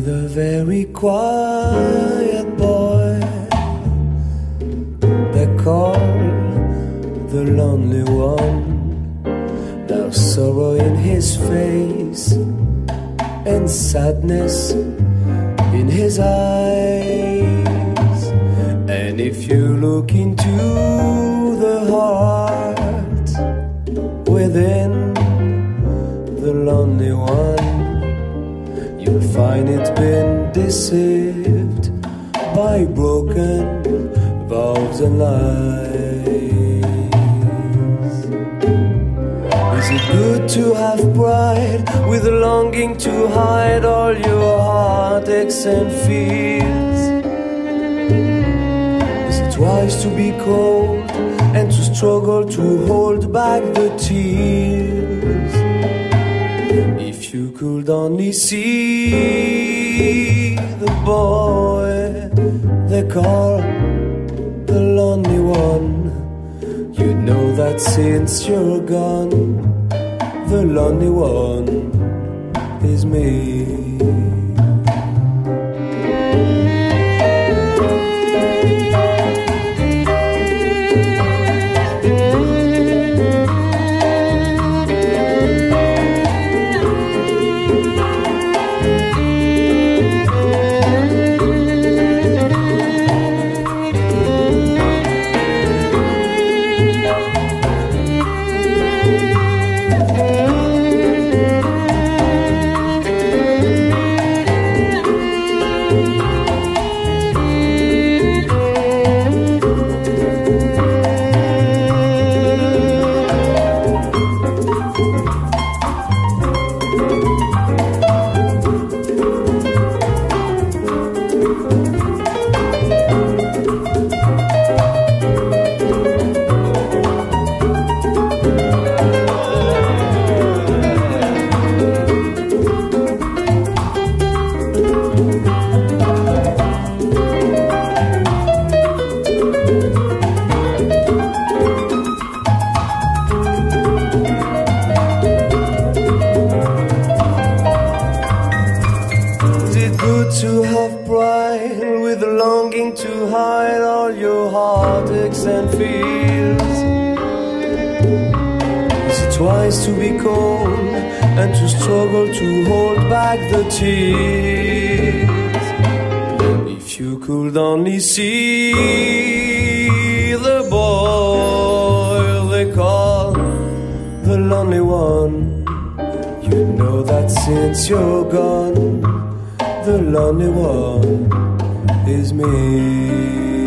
with a very quiet boy they call the lonely one. There's sorrow in his face and sadness in his eyes. And if you look into the heart within the lonely one, find it's been deceived by broken vows and lies. Is it good to have pride with a longing to hide all your heartaches and fears? Is it wise to be cold and to struggle to hold back the tears? You could only see the boy they call the lonely one, you'd know that since you're gone, the lonely one is me. Hide all your heartaches and fears? Is it wise to be cold and to struggle to hold back the tears? If you could only see the boy they call the lonely one. You know that since you're gone, the lonely one is me.